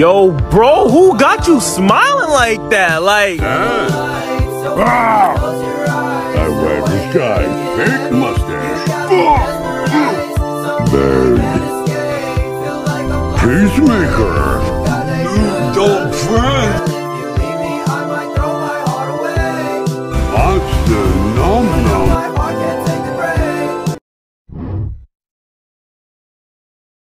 Yo, bro, who got you smiling like that? Like, Ah! I ride this guy, fake mustache. Ah! Bird. Peacemaker.